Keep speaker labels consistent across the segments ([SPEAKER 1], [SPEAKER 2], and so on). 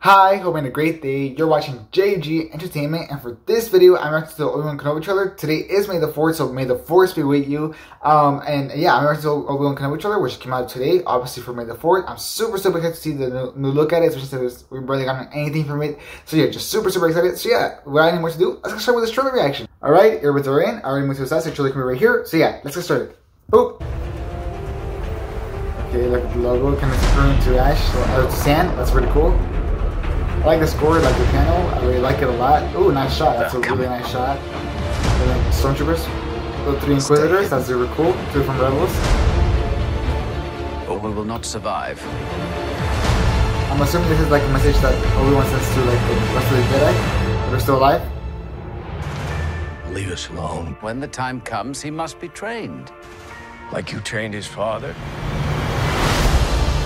[SPEAKER 1] Hi, you're a great day. You're watching JFG Entertainment, and for this video, I'm reacting to the Obi-Wan Kenobi trailer. Today is May the 4th, so May the 4th be with you. Um, and yeah, I'm reacting to the Obi-Wan Kenobi trailer, which came out today, obviously for May the 4th. I'm super, super excited to see the new, new look at it, especially since we barely got anything from it. So yeah, just super, super excited. So yeah, without any more to do, let's get started with this trailer reaction. Alright, earbuds are in. I already moved to the side, so trailer can be right here. So yeah, let's get started. Boop. Okay, look the logo, kind of turning to ash, uh, to sand. That's pretty cool. I like the score, like the piano. I really like it a lot. Ooh, nice shot. That's a really nice shot. And then Stormtroopers. The three Inquisitors. That's really cool. Two from Rebels.
[SPEAKER 2] Or we will not survive.
[SPEAKER 1] I'm assuming this is like a message that Obi-Wan sends to like the rest of the Jedi that are still alive.
[SPEAKER 3] Leave us alone.
[SPEAKER 2] When the time comes, he must be trained.
[SPEAKER 3] Like you trained his father.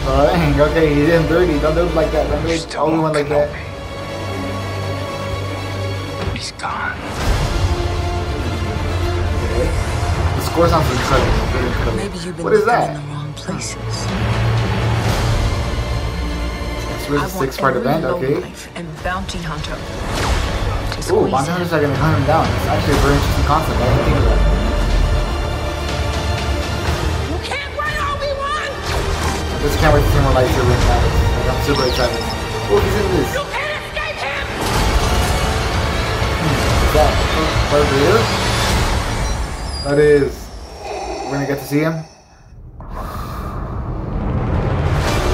[SPEAKER 1] Oh dang, okay, he did him dirty. Don't do it like that. Don't do it
[SPEAKER 3] Still
[SPEAKER 1] Obi-Wan like that.
[SPEAKER 3] Kenobi. He's gone.
[SPEAKER 1] Okay. The score sounds incredible. Really incredible.
[SPEAKER 4] Maybe you've been
[SPEAKER 1] what is
[SPEAKER 4] looking in
[SPEAKER 1] that?
[SPEAKER 4] the wrong places.
[SPEAKER 1] It's really
[SPEAKER 4] I
[SPEAKER 1] a six-part
[SPEAKER 4] every
[SPEAKER 1] event, okay.
[SPEAKER 4] lowlife and bounty hunter to
[SPEAKER 1] Ooh, bounty hunters are gonna hunt him down. It's actually a very interesting concept. I didn't think of that. Just can't wait to see more lightsaber in battles. Like, I'm super excited. Oh, he's in this.
[SPEAKER 4] You can't escape him!
[SPEAKER 1] Is that Darth Vader? That is. We're gonna get to see him.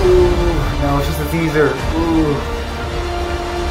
[SPEAKER 1] Ooh, no, it's just a teaser. Ooh.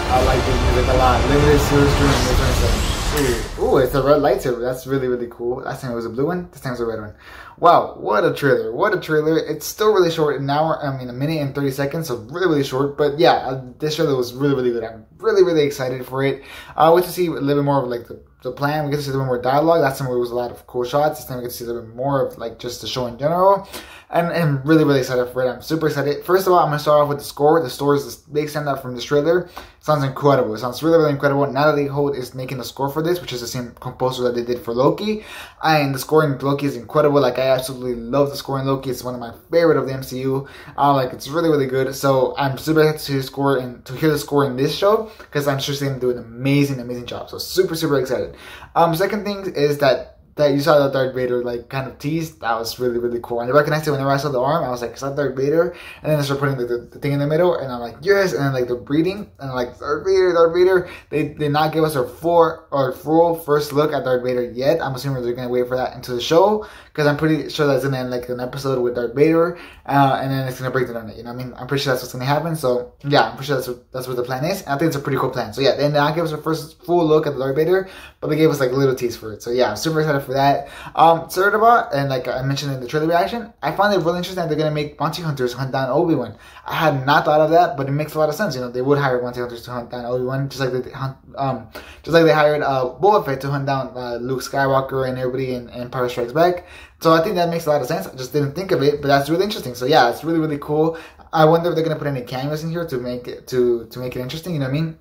[SPEAKER 1] I like this music a lot. Limited series during May 27th. Ooh, ooh, it's a red lightsaber. That's really, really cool. Last time it was a blue one. This time it's a red one. Wow, what a trailer. What a trailer. It's still really short. An hour, I mean, a minute and 30 seconds. So really, really short. But yeah, uh, this trailer was really, really good. I'm really, really excited for it. I uh, wait to see a little bit more of like the, the plan. We get to see a little bit more dialogue. Last time it was a lot of cool shots. This time we get to see a little bit more of like just the show in general. And I'm really, really excited for it. I'm super excited. First of all, I'm going to start off with the score. The score is this big standout from this trailer. It sounds incredible. It sounds really, really incredible. Natalie Holt is making the score for this, which is the same composer that they did for Loki. And the score in Loki is incredible. Like, I absolutely love the score in Loki. It's one of my favorite of the MCU. Uh, like, it's really, really good. So I'm super excited to score and to hear the score in this show because I'm sure going to do an amazing, amazing job. So super, super excited. Um, second thing is that that you saw the Darth Vader like kind of teased. That was really really cool. And I recognized it whenever I saw the arm. I was like, is that Darth Vader? And then they started putting the, the thing in the middle, and I'm like, yes. And then like the breathing, and I'm like Darth Vader, Darth Vader. They did not give us our full or full first look at Darth Vader yet. I'm assuming they're gonna wait for that into the show because I'm pretty sure that's gonna end like an episode with Darth Vader, uh, and then it's gonna break on it. You know what I mean? I'm pretty sure that's what's gonna happen. So yeah, I'm pretty sure that's what that's what the plan is. And I think it's a pretty cool plan. So yeah, they did not give us our first full look at the Darth Vader, but they gave us like a little tease for it. So yeah, I'm super excited for that. Um, third and like I mentioned in the trailer reaction, I find it really interesting that they're gonna make bounty hunters hunt down Obi Wan. I had not thought of that, but it makes a lot of sense. You know, they would hire bounty hunters to hunt down Obi Wan, just like they hunt, um, just like they hired uh, Boba Fett to hunt down uh, Luke Skywalker and everybody in, Empire Strikes Back. So I think that makes a lot of sense. I just didn't think of it, but that's really interesting. So yeah, it's really really cool. I wonder if they're gonna put any cameos in here to make it to to make it interesting. You know what I mean?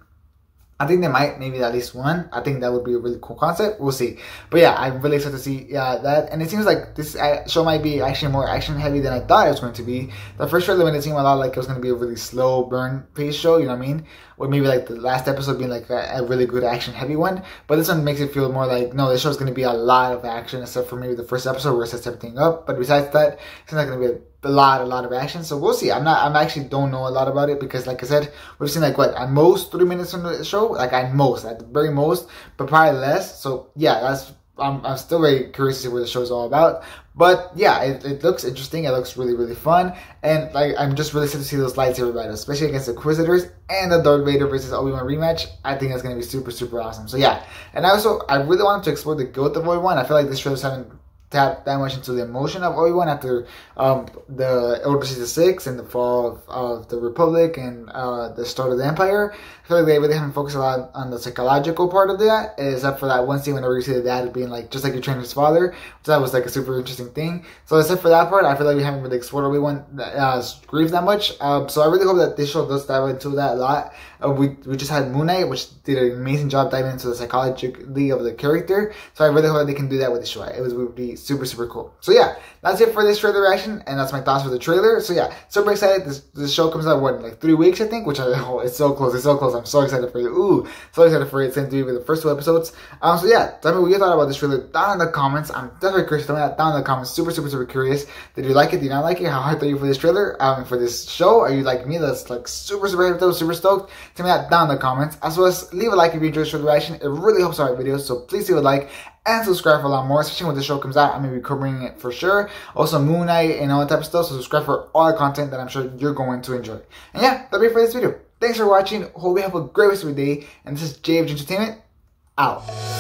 [SPEAKER 1] I think they might, maybe at least one. I think that would be a really cool concept. We'll see. But yeah, I'm really excited to see yeah, that. And it seems like this show might be actually more action heavy than I thought it was going to be. The first trailer made it seem a lot like it was going to be a really slow burn pace show, you know what I mean? Or maybe like the last episode being like a, a really good action heavy one. But this one makes it feel more like, no, this show is going to be a lot of action, except for maybe the first episode where it sets everything up. But besides that, it's not going to be a a lot, a lot of action. So we'll see. I'm not, I'm actually don't know a lot about it because, like I said, we've seen like what at most three minutes from the show, like at most, at the very most, but probably less. So yeah, that's. I'm, I'm still very curious to see what the show's all about. But yeah, it, it looks interesting. It looks really, really fun. And like I'm just really excited to see those lightsaber battles, especially against the Inquisitors and the Darth Vader versus Obi-Wan rematch. I think that's gonna be super, super awesome. So yeah. And I also I really wanted to explore the guilt of Obi-Wan. I feel like this trailer's haven't tap that much into the emotion of Obi-Wan after um, the Order 66 and the fall of, of the Republic and uh, the start of the Empire. I feel like they really haven't focused a lot on the psychological part of that, except for that one scene whenever you see the dad being like, just like you trained his father. So that was like a super interesting thing. So except for that part, I feel like we haven't really explored Obi-Wan uh, grief that much. Um, so I really hope that this show does dive into that a lot. Uh, we, we just had Moon Knight, which did an amazing job diving into the psychology of the character. So I really hope that they can do that with the show. It was, would be super, super cool. So yeah, that's it for this trailer reaction, and that's my thoughts for the trailer. So yeah, super excited. This, this show comes out, what, in like three weeks, I think? Which, I, oh, it's so close, it's so close. I'm so excited for it. Ooh, so excited for it. It's going to be the first two episodes. Um, so yeah, tell me what you thought about this trailer down in the comments. I'm definitely curious. Tell me that down in the comments. Super, super, super curious. Did you like it? Did you not like it? How hyped are you for this trailer? Um, for this show? Are you like me that's like super, super hyped up, super stoked? Tell me that down in the comments. As well as leave a like if you enjoyed this trailer reaction. It really helps out my videos, so please leave a like and subscribe for a lot more, especially when the show comes out. I'm gonna be covering it for sure. Also, Moon Knight and all that type of stuff. So subscribe for all the content that I'm sure you're going to enjoy. And yeah, that'll be it for this video. Thanks for watching. Hope you have a great rest of your day. And this is JFG Entertainment out.